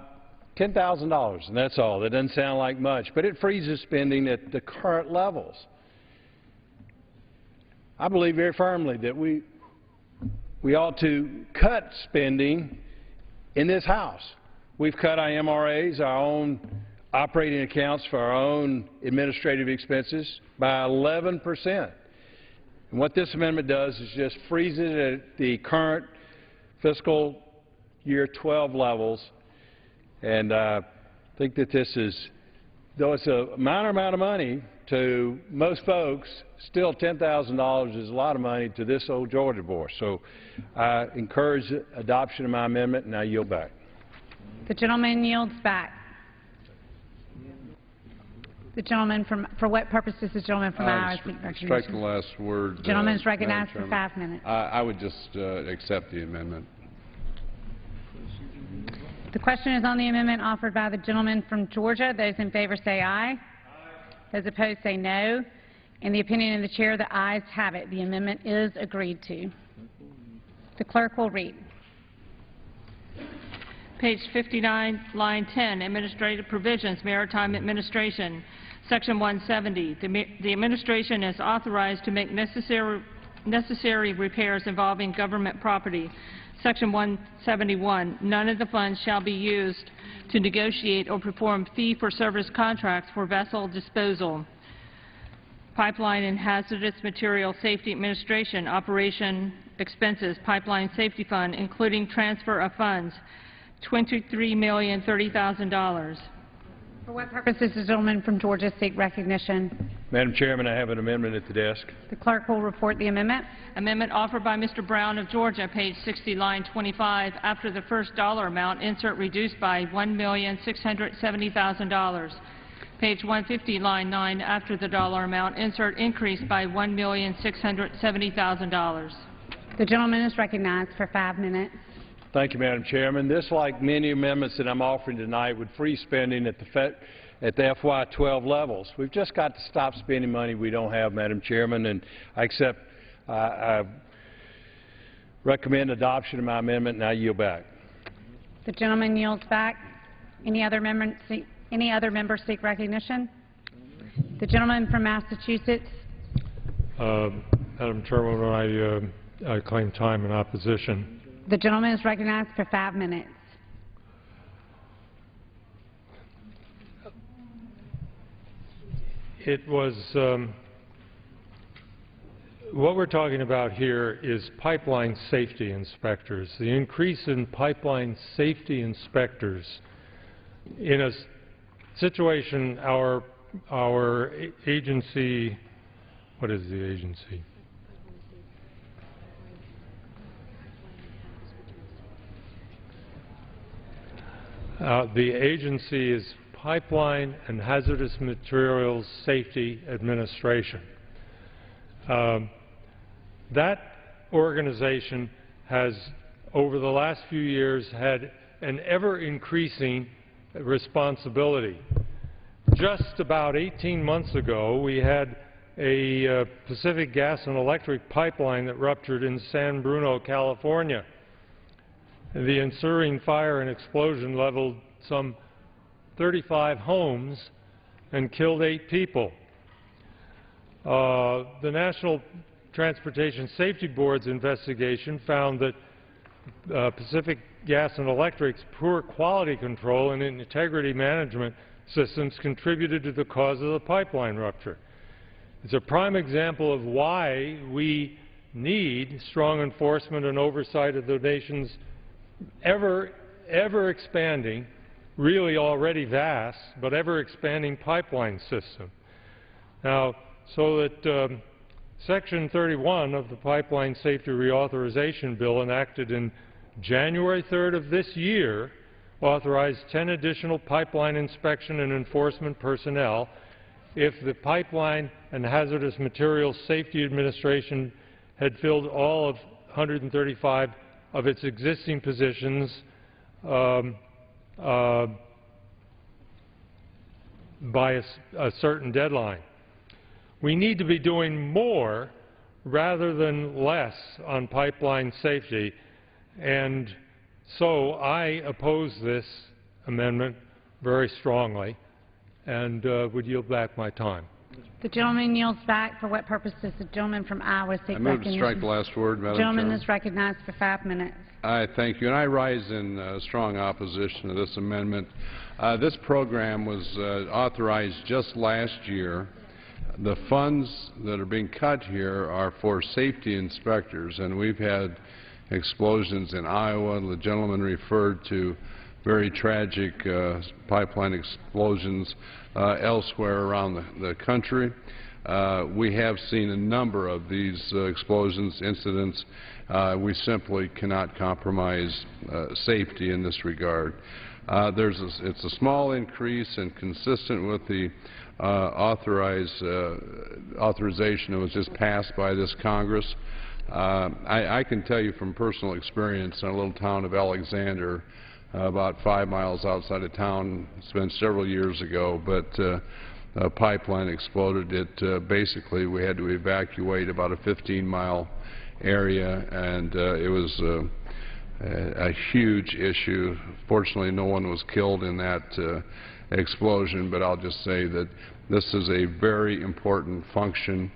$10,000, and that's all. That doesn't sound like much, but it freezes spending at the current levels. I believe very firmly that we, we ought to cut spending in this House. We've cut our MRAs, our own operating accounts for our own administrative expenses by 11 percent. And what this amendment does is just freeze it at the current fiscal year 12 levels. And uh, I think that this is, though it's a minor amount of money to most folks, still $10,000 is a lot of money to this old Georgia boy. So I encourage adoption of my amendment, and I yield back. The gentleman yields back. The gentleman from, for what purpose does the gentleman from Uh, Iowa stri- seek Strike the last word. uh, Gentleman is Madam recognized for five minutes. I I would just uh, accept the amendment. The question is on the amendment offered by the gentleman from Georgia. Those in favor say aye. Those opposed say no. In the opinion of the chair, the ayes have it. The amendment is agreed to. The clerk will read. Page 59, line 10, Administrative Provisions, Maritime Administration, Section 170. The The administration is authorized to make necessary necessary repairs involving government property. Section 171, none of the funds shall be used to negotiate or perform fee-for-service contracts for vessel disposal. Pipeline and Hazardous Material Safety Administration, Operation Expenses, Pipeline Safety Fund, including transfer of funds, $23,030,000. For what purpose does the gentleman from Georgia seek recognition? Madam Chairman, I have an amendment at the desk. The clerk will report the amendment. Amendment offered by Mr. Brown of Georgia, page 60, line 25, after the first dollar amount, insert reduced by $1,670,000. Page 150, line 9, after the dollar amount, insert increased by $1,670,000. The gentleman is recognized for five minutes. Thank you, Madam Chairman. This, like many amendments that I'm offering tonight, would free spending at the, Fe- at the FY12 levels. We've just got to stop spending money we don't have, Madam Chairman, and I accept, uh, I recommend adoption of my amendment, and I yield back. The gentleman yields back. Any other member seek, any other member seek recognition? The gentleman from Massachusetts, Uh, Madam Chairwoman, I, uh, I claim time in opposition. The gentleman is recognized for five minutes. It was, um, what we're talking about here is pipeline safety inspectors. The increase in pipeline safety inspectors in a situation, our, our agency, what is the agency? The agency is Pipeline and Hazardous Materials Safety Administration. Um, That organization has, over the last few years, had an ever-increasing responsibility. Just about 18 months ago, we had a uh, Pacific Gas and Electric pipeline that ruptured in San Bruno, California. The ensuing fire and explosion leveled some 35 homes and killed eight people. Uh, The National Transportation Safety Board's investigation found that uh, Pacific Gas and Electric's poor quality control and integrity management systems contributed to the cause of the pipeline rupture. It's a prime example of why we need strong enforcement and oversight of the nation's ever, ever expanding, really already vast, but ever expanding pipeline system. Now, so that um, Section 31 of the Pipeline Safety Reauthorization Bill enacted in January 3rd of this year authorized 10 additional pipeline inspection and enforcement personnel if the Pipeline and Hazardous Materials Safety Administration had filled all of 135 of its existing positions um, uh, by a certain deadline. We need to be doing more rather than less on pipeline safety, and so I oppose this amendment very strongly and uh, would yield back my time. The gentleman yields back. For what purpose does the gentleman from Iowa seek I move to recognition? strike the last word, Madam Gentleman Chairman. is recognized for five minutes. I thank you, and I rise in uh, strong opposition to this amendment. Uh, This program was uh, authorized just last year. The funds that are being cut here are for safety inspectors, and we've had explosions in Iowa. The gentleman referred to very tragic uh, pipeline explosions elsewhere around the the country. Uh, We have seen a number of these uh, explosions, incidents. Uh, We simply cannot compromise uh, safety in this regard. Uh, There's a, it's a small increase and consistent with the uh, uh, authorization that was just passed by this Congress. Uh, I, I can tell you from personal experience in a little town of Alexander, uh, about five miles outside of town, it's been several years ago, but uh, a pipeline exploded. It uh, basically, we had to evacuate about a 15-mile area, and uh, it was uh, a huge issue. Fortunately, no one was killed in that uh, explosion, but I'll just say that this is a very important function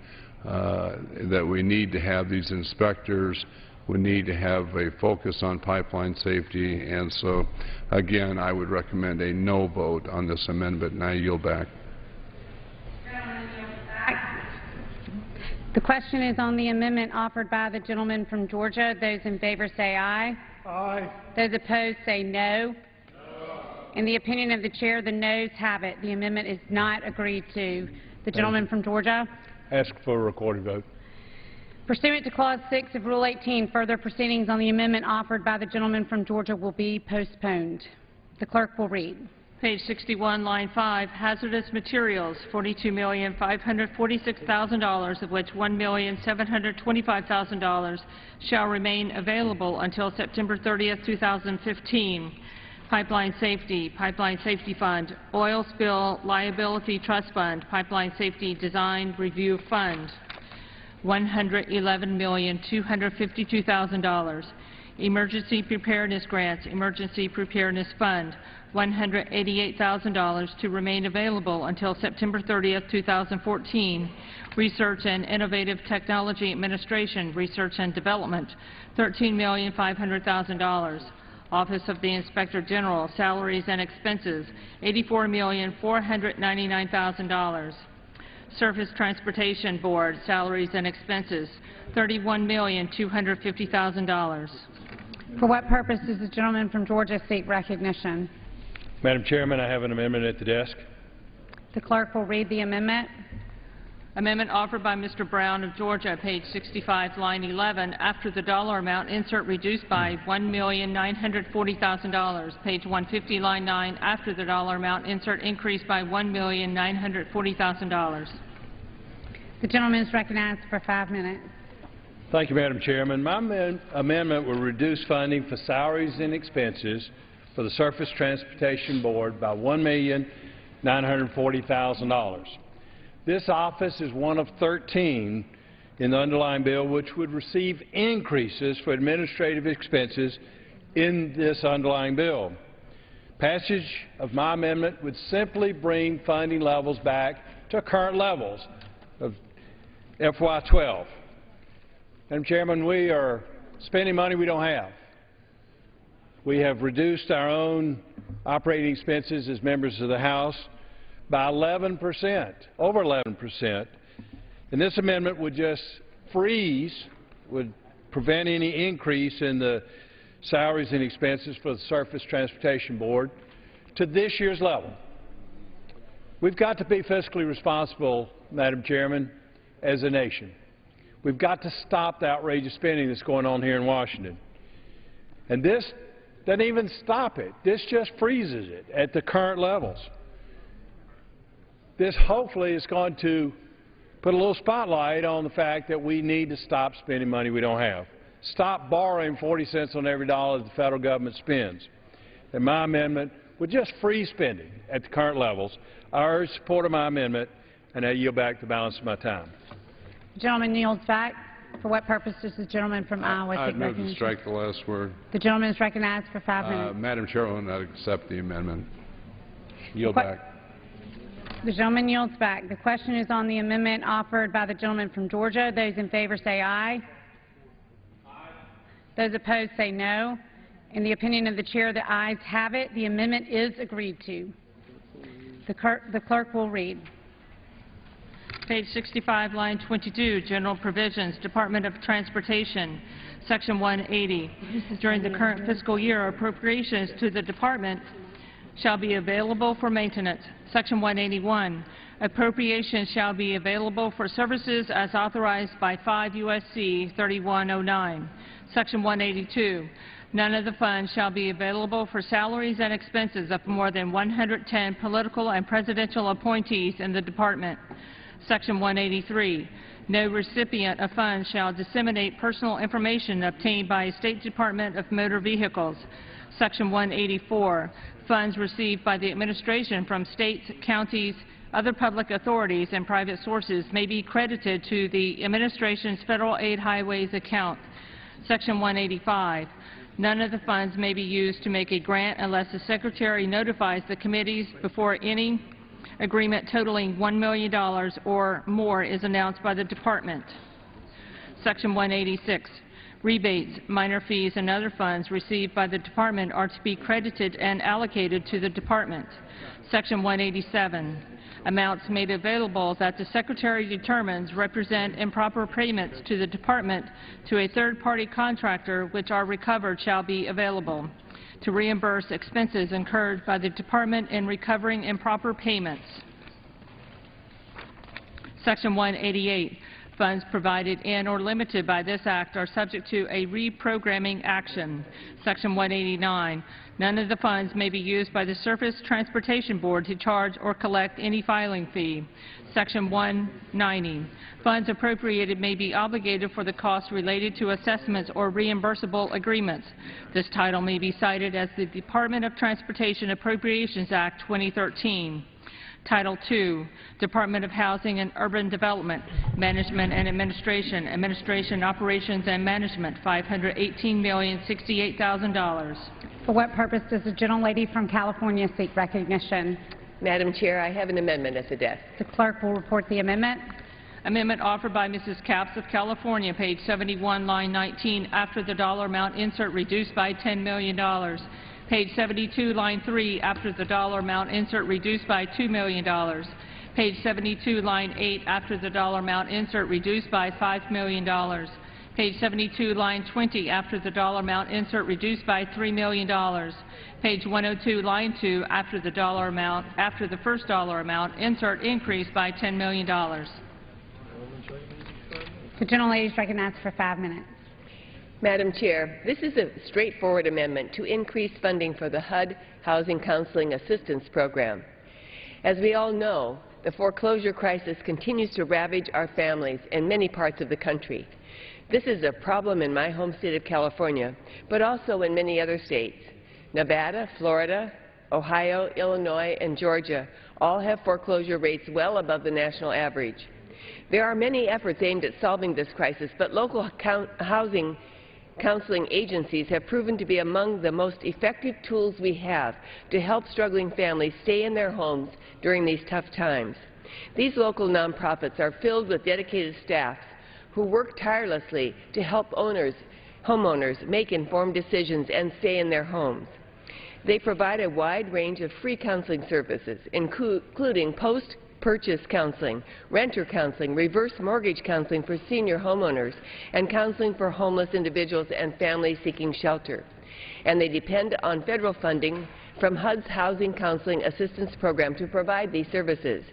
uh, that we need to have these inspectors. We need to have a focus on pipeline safety, and so, again, I would recommend a no vote on this amendment, and I yield back. The question is on the amendment offered by the gentleman from Georgia. Those in favor say aye. Aye. Those opposed say no. In the opinion of the chair, the noes have it. The amendment is not agreed to. The gentleman from Georgia. Ask for a recorded vote. Pursuant to Clause 6 of Rule 18, further proceedings on the amendment offered by the gentleman from Georgia will be postponed. The clerk will read. Page 61, line 5, hazardous materials, $42,546,000, of which $1,725,000 shall remain available until September 30, 2015. Pipeline Safety, Pipeline Safety Fund, Oil Spill Liability Trust Fund, Pipeline Safety Design Review Fund, $111,252,000. Emergency Preparedness Grants, Emergency Preparedness Fund, $188,000 to remain available until September 30, 2014. Research and Innovative Technology Administration, Research and Development, $13,500,000. Office of the Inspector General, Salaries and Expenses, $84,499,000. Surface Transportation Board, salaries and expenses, $31,250,000. For what purpose does the gentleman from Georgia seek recognition? Madam Chairman, I have an amendment at the desk. The clerk will read the amendment. Amendment offered by Mr. Brown of Georgia, page 65, line 11, after the dollar amount, insert reduced by $1,940,000. Page 150, line 9, after the dollar amount, insert increased by $1,940,000. The gentleman is recognized for five minutes. Thank you, Madam Chairman. My amendment will reduce funding for salaries and expenses for the Surface Transportation Board by $1,940,000. This office is one of 13 in the underlying bill which would receive increases for administrative expenses in this underlying bill. Passage of my amendment would simply bring funding levels back to current levels of FY12. Madam Chairman, we are spending money we don't have. We have reduced our own operating expenses as members of the House by 11 percent, over 11 percent. And this amendment would just freeze, would prevent any increase in the salaries and expenses for the Surface Transportation Board to this year's level. We've got to be fiscally responsible, Madam Chairman, as a nation. We've got to stop the outrageous spending that's going on here in Washington. And this doesn't even stop it. This just freezes it at the current levels. This hopefully is going to put a little spotlight on the fact that we need to stop spending money we don't have. Stop borrowing 40 cents on every dollar the federal government spends. And my amendment would just freeze spending at the current levels. I urge support of my amendment, and I yield back the balance of my time. The gentleman yields back. For what purpose does the gentleman from Iowa I'd take move to strike the last word. The gentleman is recognized for five Uh, minutes. Madam Chairwoman, I'd accept the amendment. Yield Que- back. The gentleman yields back. The question is on the amendment offered by the gentleman from Georgia. Those in favor say aye. aye. Those opposed say no. In the opinion of the chair, the ayes have it. The amendment is agreed to. The clerk, the clerk will read. Page 65, line 22, General Provisions, Department of Transportation, Section 180. During the current fiscal year, appropriations to the department shall be available for maintenance. Section 181, appropriations shall be available for services as authorized by 5 U.S.C. 3109. Section 182, none of the funds shall be available for salaries and expenses of more than 110 political and presidential appointees in the department. Section 183, no recipient of funds shall disseminate personal information obtained by a State Department of Motor Vehicles. Section 184, funds received by the administration from states, counties, other public authorities, and private sources may be credited to the administration's Federal Aid Highways account. Section 185, none of the funds may be used to make a grant unless the Secretary notifies the committees before any agreement totaling $1 million or more is announced by the Department. Section 186, rebates, minor fees, and other funds received by the Department are to be credited and allocated to the Department. Section 187, amounts made available that the Secretary determines represent improper payments to the Department to a third-party contractor which are recovered shall be available to reimburse expenses incurred by the Department in recovering improper payments. Section 188, funds provided in or limited by this Act are subject to a reprogramming action. Section 189, none of the funds may be used by the Surface Transportation Board to charge or collect any filing fee. Section 190, funds appropriated may be obligated for the costs related to assessments or reimbursable agreements. This title may be cited as the Department of Transportation Appropriations Act 2013. Title II, Department of Housing and Urban Development, Management and Administration, Administration, Operations and Management, $518,068,000. For what purpose does the gentlelady from California seek recognition? Madam Chair, I have an amendment at the desk. The clerk will report the amendment. Amendment offered by Mrs. Capps of California, page 71, line 19, after the dollar amount insert reduced by $10 million. Page 72, line 3, after the dollar amount insert reduced by $2 million. Page 72, line 8, after the dollar amount insert reduced by $5 million. Page 72, line 20, after the dollar amount insert reduced by $3 million. Page 102, line 2, after the dollar amount, after the first dollar amount, insert increased by $10 million. The gentlelady is recognized for five minutes. Madam Chair, this is a straightforward amendment to increase funding for the HUD Housing Counseling Assistance Program. As we all know, the foreclosure crisis continues to ravage our families in many parts of the country. This is a problem in my home state of California, but also in many other states. Nevada, Florida, Ohio, Illinois, and Georgia all have foreclosure rates well above the national average. There are many efforts aimed at solving this crisis, but local housing counseling agencies have proven to be among the most effective tools we have to help struggling families stay in their homes during these tough times. These local nonprofits are filled with dedicated staffs who work tirelessly to help owners, homeowners make informed decisions and stay in their homes. They provide a wide range of free counseling services, inclu including post-purchase counseling, renter counseling, reverse mortgage counseling for senior homeowners, and counseling for homeless individuals and families seeking shelter. And they depend on federal funding from HUD's Housing Counseling Assistance Program to provide these services.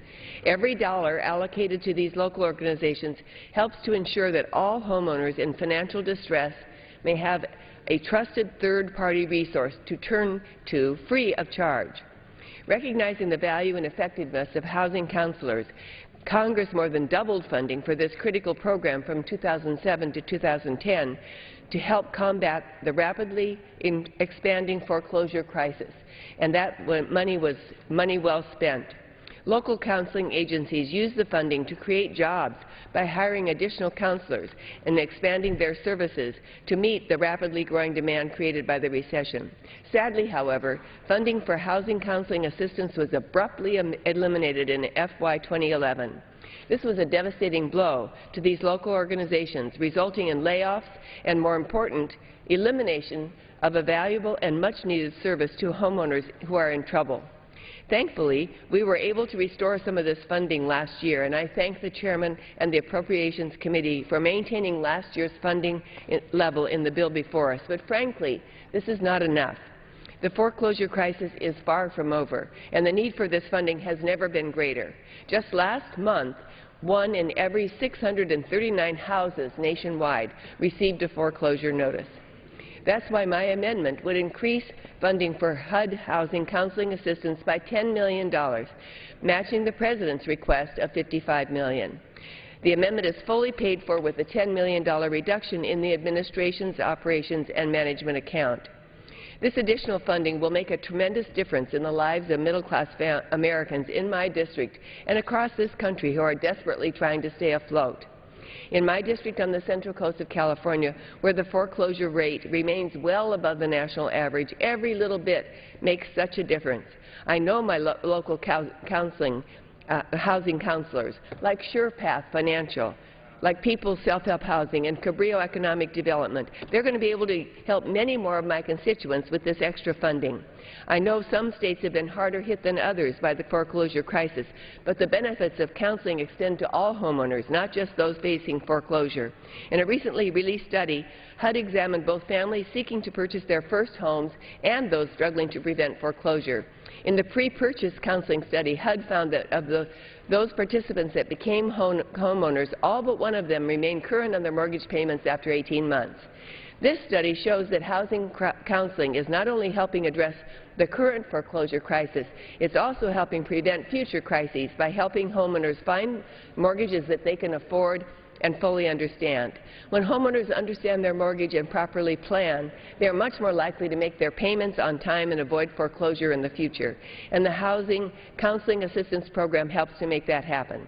Every dollar allocated to these local organizations helps to ensure that all homeowners in financial distress may have a trusted third-party resource to turn to free of charge. Recognizing the value and effectiveness of housing counselors, Congress more than doubled funding for this critical program from 2007 to 2010 to help combat the rapidly expanding foreclosure crisis, and that money was money well spent. Local counseling agencies use the funding to create jobs by hiring additional counselors and expanding their services to meet the rapidly growing demand created by the recession. Sadly, however, funding for housing counseling assistance was abruptly eliminated in FY 2011. This was a devastating blow to these local organizations, resulting in layoffs and, more important, elimination of a valuable and much-needed service to homeowners who are in trouble. Thankfully, we were able to restore some of this funding last year, and I thank the Chairman and the Appropriations Committee for maintaining last year's funding level in the bill before us. But frankly, this is not enough. The foreclosure crisis is far from over, and the need for this funding has never been greater. Just last month, one in every 639 houses nationwide received a foreclosure notice. That's why my amendment would increase funding for HUD housing counseling assistance by $10 million, matching the President's request of 55 million. The amendment is fully paid for with a $10 million reduction in the administration's operations and management account. This additional funding will make a tremendous difference in the lives of middle-class Americans in my district and across this country who are desperately trying to stay afloat. In my district on the central coast of California, where the foreclosure rate remains well above the national average, every little bit makes such a difference. I know my lo local counseling, uh, housing counselors, like SurePath Financial, like People's Self-Help Housing and Cabrillo Economic Development. They're going to be able to help many more of my constituents with this extra funding. I know some states have been harder hit than others by the foreclosure crisis, but the benefits of counseling extend to all homeowners, not just those facing foreclosure. In a recently released study, HUD examined both families seeking to purchase their first homes and those struggling to prevent foreclosure. In the pre-purchase counseling study, HUD found that of the, those participants that became home, homeowners, all but one of them remained current on their mortgage payments after 18 months. This study shows that housing counseling is not only helping address the current foreclosure crisis, it's also helping prevent future crises by helping homeowners find mortgages that they can afford and fully understand. When homeowners understand their mortgage and properly plan, they are much more likely to make their payments on time and avoid foreclosure in the future. And the Housing Counseling Assistance Program helps to make that happen.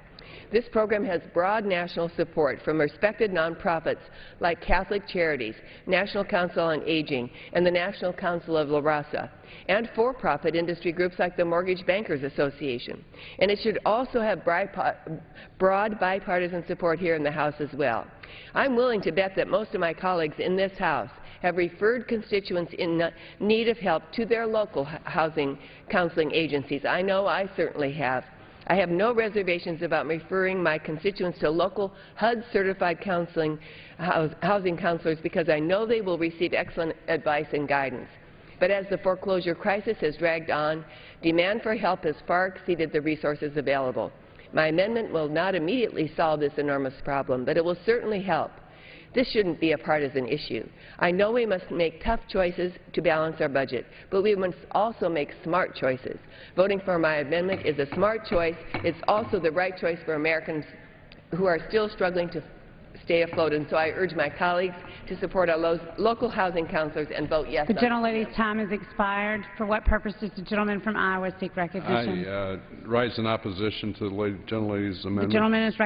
This program has broad national support from respected nonprofits like Catholic Charities, National Council on Aging, and the National Council of La Raza, and for-profit industry groups like the Mortgage Bankers Association. And it should also have broad bipartisan support here in the House as well. I'm willing to bet that most of my colleagues in this House have referred constituents in need of help to their local housing counseling agencies. I know I certainly have. I have no reservations about referring my constituents to local HUD-certified counseling housing counselors because I know they will receive excellent advice and guidance. But as the foreclosure crisis has dragged on, demand for help has far exceeded the resources available. My amendment will not immediately solve this enormous problem, but it will certainly help. This shouldn't be a partisan issue. I know we must make tough choices to balance our budget, but we must also make smart choices. Voting for my amendment is a smart choice. It's also the right choice for Americans who are still struggling to stay afloat. And so I urge my colleagues to support our lo local housing counselors and vote yes. The gentlelady's time has expired. For what purpose does the gentleman from Iowa seek recognition? I uh, rise in opposition to the gentlelady's amendment. The gentleman is